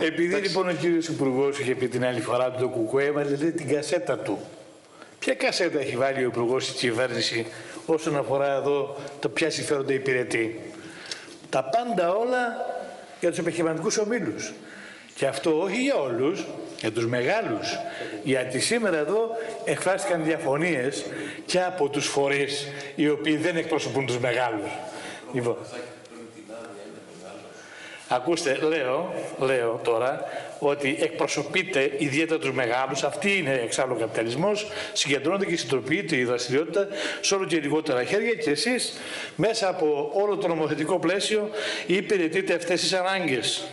Επειδή λοιπόν ο κύριος Υπουργός είχε πει την άλλη φορά του το κουκουέ, έβαλε λέει, την κασέτα του. Ποια κασέτα έχει βάλει ο Υπουργός στην κυβέρνηση όσον αφορά εδώ το ποια συμφέροντα υπηρετεί; Τα πάντα όλα για τους επιχειρηματικούς ομίλους. Και αυτό όχι για όλους, για τους μεγάλους. Γιατί σήμερα εδώ εκφράστηκαν διαφωνίες και από τους φορείς οι οποίοι δεν εκπροσωπούν τους μεγάλους. Λοιπόν, Ακούστε, λέω, λέω τώρα ότι εκπροσωπείται ιδιαίτερα τους μεγάλους, αυτή είναι εξάλλου ο καπιταλισμός, συγκεντρώνεται και συντροποιείται η δραστηριότητα σε όλο και λιγότερα χέρια. Και εσείς μέσα από όλο το νομοθετικό πλαίσιο υπηρετείτε αυτές τις ανάγκες.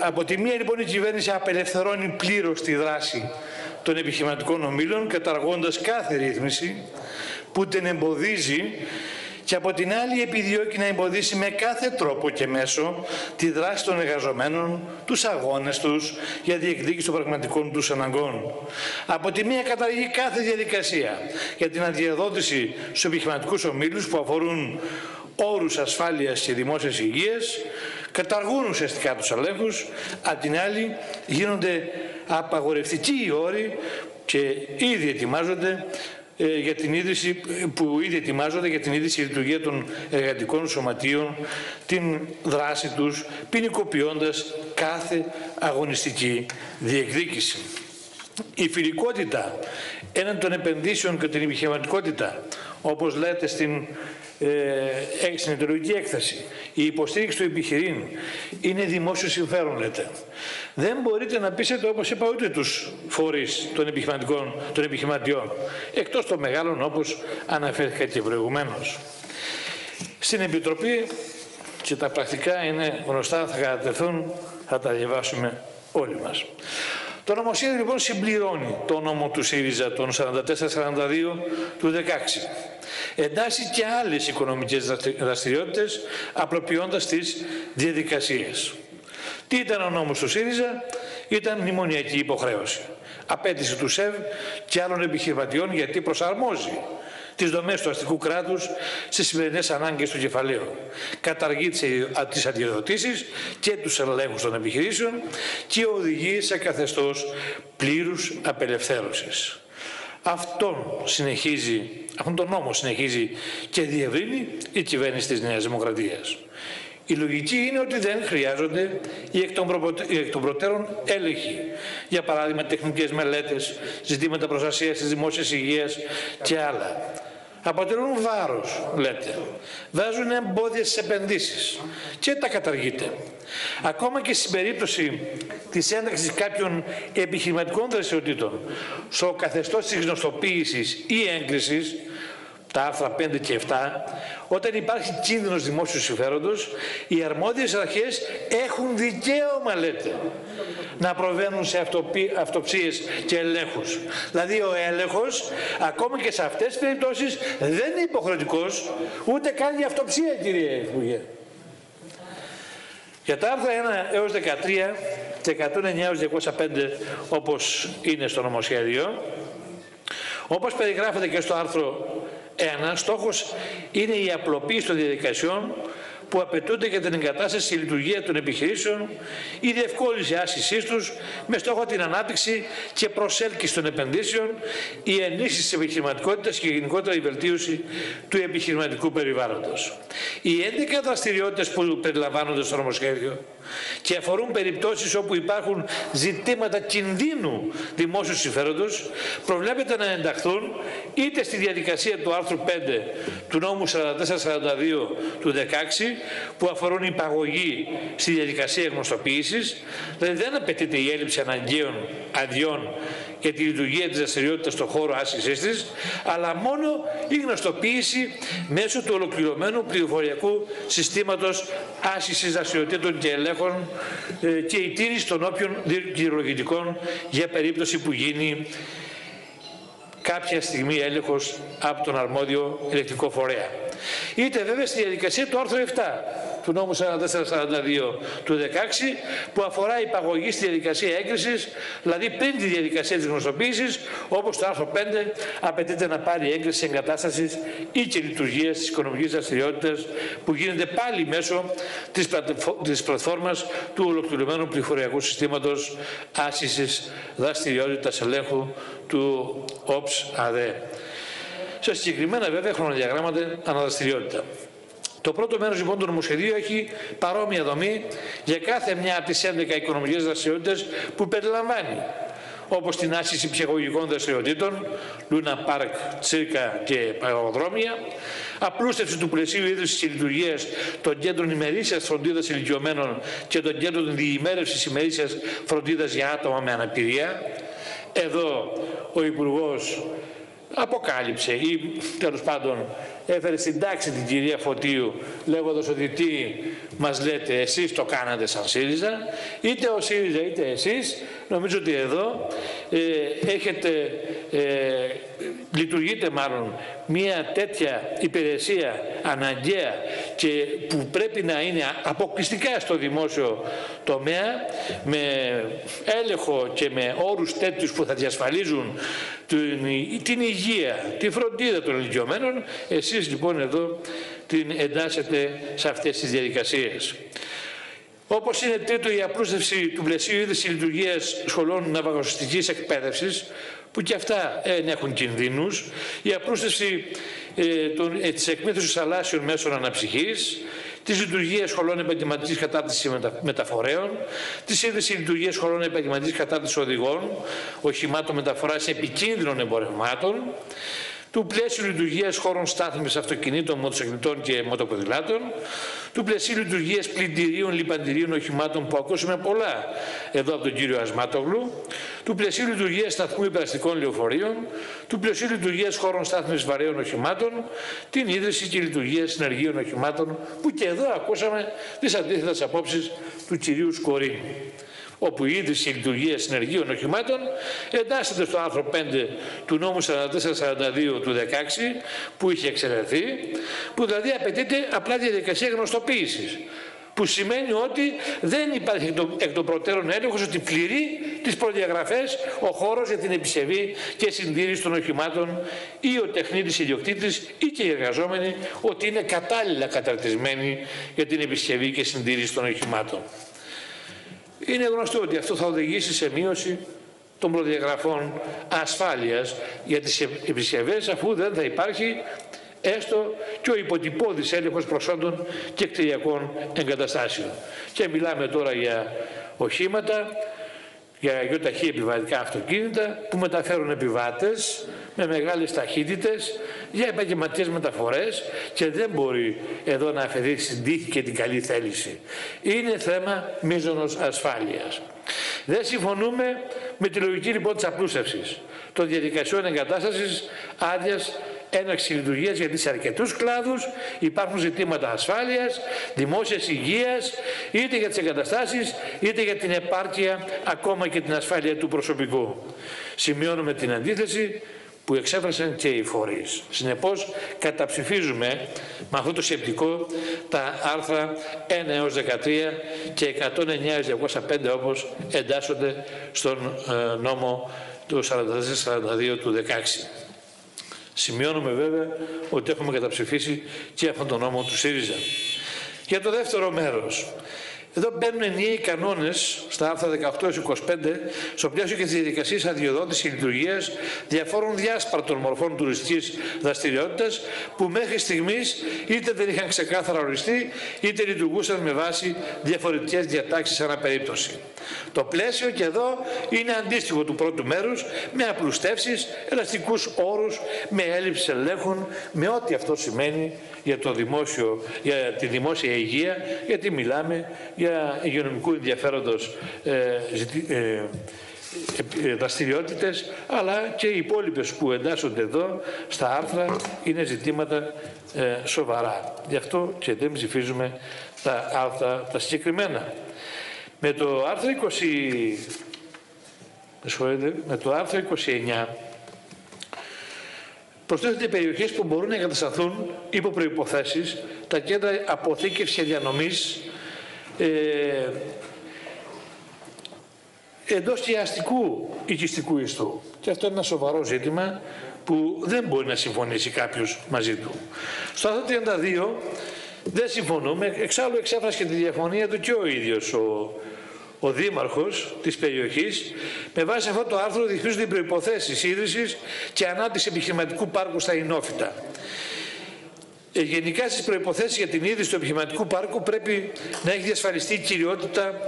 Από τη μία λοιπόν η κυβέρνηση απελευθερώνει πλήρως τη δράση των επιχειρηματικών ομίλων καταργώντας κάθε ρύθμιση που την εμποδίζει και από την άλλη επιδιώκει να εμποδίσει με κάθε τρόπο και μέσο τη δράση των εργαζομένων, τους αγώνες τους για διεκδίκηση των πραγματικών τους αναγκών. Από τη μία καταργεί κάθε διαδικασία για την αντιεδότηση στους επιχειρηματικούς ομίλους που αφορούν όρους ασφάλειας και δημόσιας υγείας, καταργούν ουσιαστικά τους ελέγχους, απ' την άλλη γίνονται απαγορευτικοί οι όροι και ήδη ετοιμάζονται ε, για την ίδρυση, που ήδη ετοιμάζονται για την ίδρυση λειτουργία των εργατικών σωματείων, την δράση τους, ποινικοποιώντας κάθε αγωνιστική διεκδίκηση. Η φιλικότητα έναν των επενδύσεων και την επιχειρηματικότητα, όπως λέτε στην ε, στην ιδεολογική έκθεση, η υποστήριξη του επιχειρήν είναι δημόσιο συμφέρον, λέτε. Δεν μπορείτε να πείσετε, όπως είπα, ούτε τους φορείς των, επιχειρηματικών, των επιχειρηματιών, εκτός των μεγάλων, όπως αναφέρθηκα και προηγουμένως. Στην Επιτροπή, και τα πρακτικά είναι γνωστά, θα κατατεθούν, θα τα διαβάσουμε όλοι μας. Το νομοσχέδιο λοιπόν συμπληρώνει το νόμο του ΣΥΡΙΖΑ των 44-42 του 16 εντάσσει και άλλες οικονομικές δραστηριότητες απλοποιώντας τις διαδικασίες. Τι ήταν ο νόμος του ΣΥΡΙΖΑ, ήταν μνημονιακή υποχρέωση. Απέτηση του ΣΕΒ και άλλων επιχειρηματιών γιατί προσαρμόζει τις δομές του αστικού κράτους στις σημερινές ανάγκες του κεφαλαίου. Καταργεί τις αντιδοτήσεις και τους ελέγχους των επιχειρήσεων και οδηγεί σε καθεστώς πλήρους απελευθέρωσης. Αυτόν συνεχίζει, αυτόν τον νόμο συνεχίζει και διευρύνει η κυβέρνηση της Νέας Δημοκρατίας. Η λογική είναι ότι δεν χρειάζονται οι εκ των, προτέρων έλεγχοι. Για παράδειγμα, τεχνικές μελέτες, ζητήματα προστασίας της δημόσιας υγείας και άλλα αποτελούν βάρος, λέτε. Βάζουν εμπόδια στις επενδύσεις και τα καταργείτε. Ακόμα και στην περίπτωση της ένταξης κάποιων επιχειρηματικών δραστηριοτήτων στο καθεστώς της γνωστοποίησης ή έγκρισης, τα άρθρα 5 και 7, όταν υπάρχει κίνδυνος δημόσιου συμφέροντος, οι αρμόδιες αρχές έχουν δικαίωμα, λέτε, να προβαίνουν σε αυτοψίες και ελέγχους. Δηλαδή ο έλεγχος, ακόμα και σε αυτές τις περιπτώσεις, δεν είναι υποχρεωτικός, ούτε κάνει αυτοψία, κύριε Υπουργέ. Για τα άρθρα 1 έως 13 και 109 έως 205 όπως είναι στο νομοσχέδιο, όπως περιγράφεται και στο άρθρο 1, στόχος είναι η απλοποίηση των διαδικασιών που απαιτούνται για την εγκατάσταση και λειτουργία των επιχειρήσεων, η διευκόλυνση άσκησής τους με στόχο την ανάπτυξη και προσέλκυση των επενδύσεων, η ενίσχυση της επιχειρηματικότητας και γενικότερα η βελτίωση του επιχειρηματικού περιβάλλοντος. Οι 11 δραστηριότητες που περιλαμβάνονται στο νομοσχέδιο και αφορούν περιπτώσεις όπου υπάρχουν ζητήματα κινδύνου δημόσιου συμφέροντος προβλέπεται να ενταχθούν είτε στη διαδικασία του άρθρου 5 του νόμου 4442 του 16 που αφορούν υπαγωγή στη διαδικασία γνωστοποίησης δηλαδή δεν απαιτείται η έλλειψη αναγκαίων αδειών για τη λειτουργία της δραστηριότητας στον χώρο άσκησής της, αλλά μόνο η γνωστοποίηση μέσω του ολοκληρωμένου πληροφοριακού συστήματος άσκησης δραστηριοτήτων και ελέγχων ε, και η τήρηση των όποιων δικαιολογητικών για περίπτωση που γίνει κάποια στιγμή έλεγχος από τον αρμόδιο ηλεκτρικό φορέα. Είτε βέβαια στη διαδικασία του άρθρου 7 του νόμου 4442 του 16 που αφορά υπαγωγή στη διαδικασία έγκρισης, δηλαδή πριν τη διαδικασία της γνωστοποίησης, όπως το άρθρο 5 απαιτείται να πάρει έγκριση εγκατάστασης ή και λειτουργίας της οικονομικής δραστηριότητας που γίνεται πάλι μέσω της, της πλατφόρμας του ολοκληρωμένου πληροφοριακού συστήματος άσκησης δραστηριότητας ελέγχου του ΟΠΣ ΑΔΕ. Σε συγκεκριμένα βέβαια χρονοδιαγράμματα αναδραστηριότητα. Το πρώτο μέρος λοιπόν του νομοσχεδίου έχει παρόμοια δομή για κάθε μια από τις 11 οικονομικές δραστηριότητες που περιλαμβάνει όπως την άσκηση ψυχολογικών δραστηριοτήτων, Λούνα Πάρκ, Τσίρκα και Παγοδρόμια, απλούστευση του πλαισίου ίδρυσης και λειτουργίας των κέντρων ημερήσιας φροντίδας ηλικιωμένων και των κέντρων διημέρευσης ημερήσιας φροντίδας για άτομα με αναπηρία. Εδώ ο Υπουργός αποκάλυψε ή τέλος πάντων έφερε στην τάξη την κυρία Φωτίου λέγοντας ότι τι μας λέτε εσείς το κάνατε σαν ΣΥΡΙΖΑ. Είτε ο ΣΥΡΙΖΑ είτε εσείς νομίζω ότι εδώ ε, έχετε ε, λειτουργείτε μάλλον μια τέτοια υπηρεσία αναγκαία και που πρέπει να είναι αποκλειστικά στο δημόσιο τομέα με έλεγχο και με όρους τέτοιους που θα διασφαλίζουν την, την υγεία, τη φροντίδα των ηλικιωμένων, εσείς λοιπόν εδώ την εντάσσετε σε αυτές τις διαδικασίες. Όπως είναι τρίτο η απλούστευση του πλαισίου είδηση λειτουργίας σχολών ναυαγοσυστική εκπαίδευσης, που και αυτά έχουν κινδύνους, η απλούστευση ε, ε, της εκμήθωσης θαλάσσιων μέσων αναψυχής, της λειτουργίας σχολών επαγγελματικής κατάρτισης μεταφορέων, της ίδρυση λειτουργία σχολών επαγγελματικής κατάρτισης οδηγών, οχημάτων μεταφοράς επικίνδυνων εμπορευμάτων, του πλαίσιου λειτουργίας χώρων στάθμης αυτοκινήτων, μοτοσυκλητών και μοτοποδηλάτων, του πλαισίου λειτουργίας πλυντηρίων, λιπαντηρίων οχημάτων που ακούσαμε πολλά εδώ από τον κύριο Ασμάτογλου, του πλαισίου λειτουργίας σταθμού υπεραστικών λεωφορείων, του πλαισίου λειτουργίας χώρων στάθμης βαρέων οχημάτων, την ίδρυση και λειτουργία συνεργείων οχημάτων, που και εδώ ακούσαμε τις αντίθετες απόψεις του κυρίου Σκορίνου όπου η ίδρυση λειτουργία συνεργείων οχημάτων εντάσσεται στο άρθρο 5 του νόμου 4442 του 16 που είχε εξαιρεθεί, που δηλαδή απαιτείται απλά διαδικασία γνωστοποίησης. Που σημαίνει ότι δεν υπάρχει εκ των προτέρων έλεγχος ότι πληρεί τις προδιαγραφές ο χώρος για την επισκευή και συντήρηση των οχημάτων ή ο τεχνίτης ιδιοκτήτης ή και οι εργαζόμενοι ότι είναι κατάλληλα καταρτισμένοι για την επισκευή και συντήρηση των οχημάτων. Είναι γνωστό ότι αυτό θα οδηγήσει σε μείωση των προδιαγραφών ασφάλειας για τις επισκευές αφού δεν θα υπάρχει έστω και ο υποτυπώδης έλεγχος προσόντων και κτηριακών εγκαταστάσεων. Και μιλάμε τώρα για οχήματα για γιοταχή επιβατικά αυτοκίνητα που μεταφέρουν επιβάτες με μεγάλες ταχύτητες για επαγγελματικέ μεταφορές και δεν μπορεί εδώ να αφαιρέσει την τύχη και την καλή θέληση. Είναι θέμα μείζωνος ασφάλειας. Δεν συμφωνούμε με τη λογική λοιπόν της απλούσευσης των διαδικασιών εγκατάστασης άδειας έναρξης λειτουργίας γιατί σε αρκετούς κλάδους υπάρχουν ζητήματα ασφάλειας, δημόσιας υγείας, είτε για τις εγκαταστάσεις, είτε για την επάρκεια, ακόμα και την ασφάλεια του προσωπικού. Σημειώνουμε την αντίθεση που εξέφρασαν και οι φορείς. Συνεπώς καταψηφίζουμε με αυτό το σκεπτικό τα άρθρα 1 έως 13 και 109 205 όπως εντάσσονται στον ε, νόμο του 44-42 του 16. Σημειώνουμε βέβαια ότι έχουμε καταψηφίσει και αυτόν τον νόμο του ΣΥΡΙΖΑ. Για το δεύτερο μέρος, εδώ μπαίνουν ενιαίοι κανόνες στα άρθρα 18-25 στο πλαίσιο και της διαδικασίας αδειοδότησης λειτουργίας διαφόρων διάσπαρτων μορφών τουριστικής δραστηριότητας που μέχρι στιγμής είτε δεν είχαν ξεκάθαρα οριστεί είτε λειτουργούσαν με βάση διαφορετικές διατάξεις ανά περίπτωση. Το πλαίσιο και εδώ είναι αντίστοιχο του πρώτου μέρους με απλουστεύσεις, ελαστικούς όρους, με έλλειψη ελέγχων, με ό,τι αυτό σημαίνει για, το δημόσιο, για τη δημόσια υγεία, γιατί μιλάμε για υγειονομικού ενδιαφέροντος ε, ε, ε, δραστηριότητες, αλλά και οι υπόλοιπες που εντάσσονται εδώ στα άρθρα είναι ζητήματα ε, σοβαρά. Γι' αυτό και δεν ψηφίζουμε τα άρθρα τα συγκεκριμένα. Με το άρθρο 20... με το άρθρο 29 Προσθέτονται περιοχές που μπορούν να εγκατασταθούν υπό προποθέσει τα κέντρα αποθήκευσης και διανομής ε, εντός και αστικού οικιστικού ιστού. Και αυτό είναι ένα σοβαρό ζήτημα που δεν μπορεί να συμφωνήσει κάποιος μαζί του. Στο άρθρο 32 δεν συμφωνούμε, εξάλλου εξέφρασε και τη διαφωνία του και ο ίδιος ο, ο δήμαρχος της περιοχής με βάση αυτό το άρθρο διχτίζονται οι προϋποθέσεις ίδρυσης και ανάπτυξη επιχειρηματικού πάρκου στα Ινόφυτα. Ε, γενικά στις προϋποθέσεις για την ίδρυση του επιχειρηματικού πάρκου πρέπει να έχει διασφαλιστεί η κυριότητα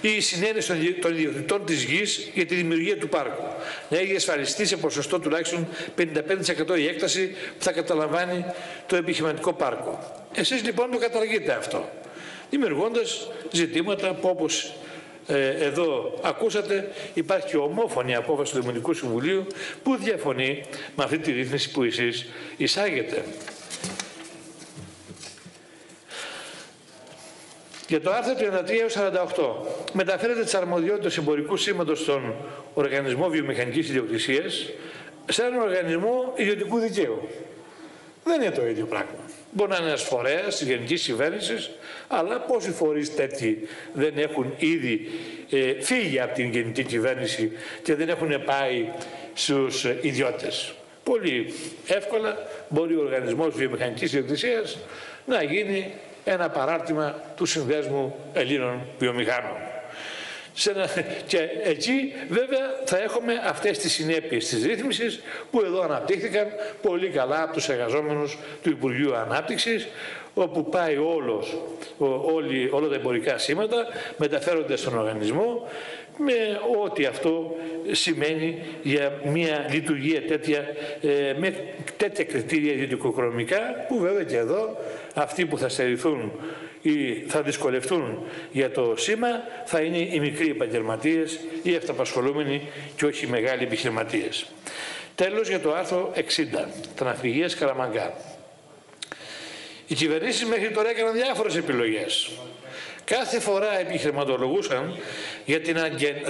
ή η συνένεση των ιδιοκτητών της γης για τη δημιουργία του πάρκου. Να έχει διασφαλιστεί σε ποσοστό τουλάχιστον 55% η έκταση που θα καταλαμβάνει το επιχειρηματικό πάρκο. Εσείς λοιπόν το καταργείτε αυτό, δημιουργώντας ζητήματα που όπως ε, εδώ ακούσατε υπάρχει και ομόφωνη απόφαση του Δημοτικού Συμβουλίου που διαφωνεί με αυτή τη ρύθμιση που εσείς εισάγετε. Για το άρθρο 33 48 μεταφέρεται τις αρμοδιότητες εμπορικού σήματος στον Οργανισμό Βιομηχανικής Ιδιοκτησίας σε έναν οργανισμό ιδιωτικού δικαίου. Δεν είναι το ίδιο πράγμα. Μπορεί να είναι ένας φορέας της γενικής κυβέρνησης, αλλά πόσοι φορείς τέτοιοι δεν έχουν ήδη ε, φύγει από την γενική κυβέρνηση και δεν έχουν πάει στους ιδιώτες. Πολύ εύκολα μπορεί ο οργανισμός βιομηχανικής ιδιοκτησίας να γίνει ένα παράρτημα του Συνδέσμου Ελλήνων Βιομηχάνων. Και εκεί βέβαια θα έχουμε αυτές τις συνέπειες της ρύθμισης που εδώ αναπτύχθηκαν πολύ καλά από τους εργαζόμενους του Υπουργείου Ανάπτυξης όπου πάει όλος, όλοι, όλα τα εμπορικά σήματα μεταφέρονται στον οργανισμό με ό,τι αυτό σημαίνει για μια λειτουργία τέτοια, ε, με τέτοια κριτήρια ιδιωτικοκρομικά που βέβαια και εδώ αυτοί που θα στερηθούν ή θα δυσκολευτούν για το σήμα θα είναι οι μικροί επαγγελματίες ή αυταπασχολούμενοι και όχι οι μεγάλοι επιχειρηματίες. Τέλος για το άρθρο 60, Τραναφυγίας Καραμαγκά. Οι κυβερνήσεις μέχρι τώρα έκαναν διάφορες επιλογές κάθε φορά επιχειρηματολογούσαν για την,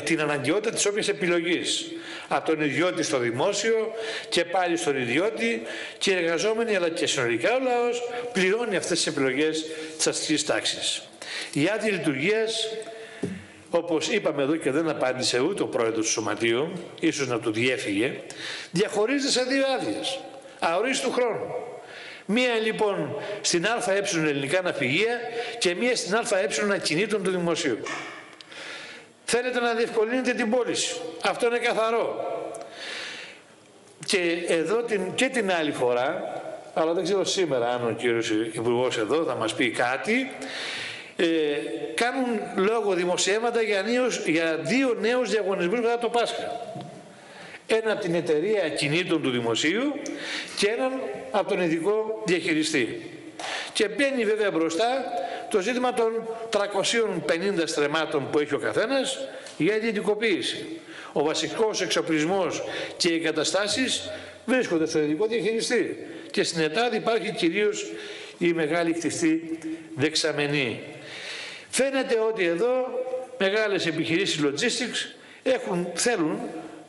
την αναγκαιότητα της όποιας επιλογής από τον ιδιώτη στο δημόσιο και πάλι στον ιδιώτη και οι εργαζόμενοι αλλά και συνολικά ο λαός πληρώνει αυτές τις επιλογές της αστικής τάξης. Η άδεια λειτουργίας, όπως είπαμε εδώ και δεν απάντησε ούτε ο πρόεδρος του Σωματείου, ίσως να του διέφυγε, διαχωρίζεται σε δύο άδειες, αορίστου χρόνου. Μία λοιπόν στην ΑΕ ελληνικά ναυπηγεία και μία στην ΑΕ ακινήτων του δημοσίου. Θέλετε να διευκολύνετε την πώληση. Αυτό είναι καθαρό. Και εδώ την, και την άλλη φορά, αλλά δεν ξέρω σήμερα αν ο κύριος υπουργός εδώ θα μας πει κάτι, ε, κάνουν λόγο δημοσιεύματα για, για δύο νέους διαγωνισμούς μετά το Πάσχα ένα από την εταιρεία κινήτων του δημοσίου και έναν από τον ειδικό διαχειριστή. Και μπαίνει βέβαια μπροστά το ζήτημα των 350 στρεμάτων που έχει ο καθένας για ιδιωτικοποίηση. Ο βασικός εξοπλισμός και οι εγκαταστάσεις βρίσκονται στο ειδικό διαχειριστή και στην ΕΤΑΔ υπάρχει κυρίως η μεγάλη κτιστή δεξαμενή. Φαίνεται ότι εδώ μεγάλες επιχειρήσεις logistics έχουν, θέλουν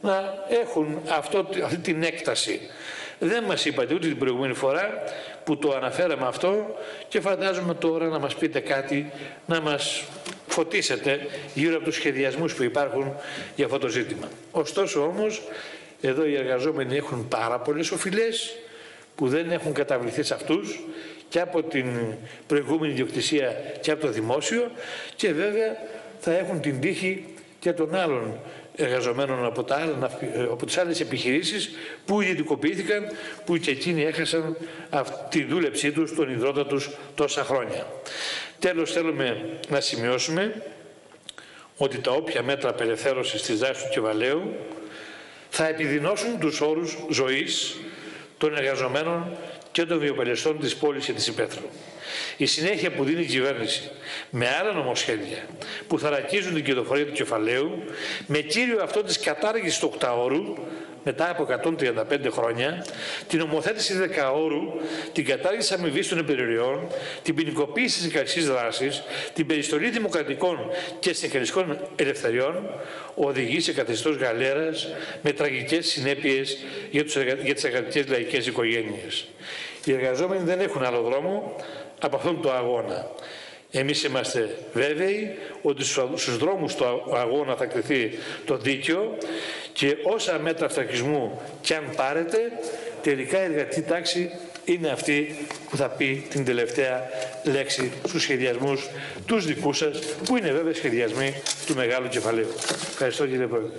να έχουν αυτό, αυτή την έκταση. Δεν μας είπατε ούτε την προηγούμενη φορά που το αναφέραμε αυτό και φαντάζομαι τώρα να μας πείτε κάτι, να μας φωτίσετε γύρω από τους σχεδιασμούς που υπάρχουν για αυτό το ζήτημα. Ωστόσο όμως, εδώ οι εργαζόμενοι έχουν πάρα πολλές οφειλές που δεν έχουν καταβληθεί σε αυτούς και από την προηγούμενη ιδιοκτησία και από το δημόσιο και βέβαια θα έχουν την τύχη και των άλλων εργαζομένων από, τα άλλα, από τις άλλες επιχειρήσεις που ιδιωτικοποιήθηκαν, που και εκείνοι έχασαν τη δούλεψή τους, τον υδρότα τους τόσα χρόνια. Τέλος θέλουμε να σημειώσουμε ότι τα όποια μέτρα απελευθέρωσης της δάσης του κεβαλαίου θα επιδεινώσουν τους όρους ζωής των εργαζομένων και των βιοπελεστών της πόλης και της υπαίθρου. Η συνέχεια που δίνει η κυβέρνηση με άλλα νομοσχέδια που θαρακίζουν την κερδοφορία του κεφαλαίου, με κύριο αυτό της κατάργησης του οκταόρου, μετά από 135 χρόνια, την ομοθέτηση δεκαόρου, την κατάργηση αμοιβής των επιρροών, την ποινικοποίηση της εικασικής δράσης, την περιστολή δημοκρατικών και συγχαριστικών ελευθεριών, οδηγεί σε καθεστώς γαλέρα με τραγικές συνέπειες για, για τις εργατικές λαϊκές οικογένειες. Οι εργαζόμενοι δεν έχουν άλλο δρόμο από αυτόν τον αγώνα. Εμείς είμαστε βέβαιοι ότι στους δρόμους του αγώνα θα κρυθεί το δίκαιο και όσα μέτρα αυταρχισμού κι αν πάρετε, τελικά η εργατική τάξη είναι αυτή που θα πει την τελευταία λέξη στους σχεδιασμούς τους δικούς σας, που είναι βέβαια σχεδιασμοί του μεγάλου κεφαλαίου. Ευχαριστώ κύριε Πρόεδρε.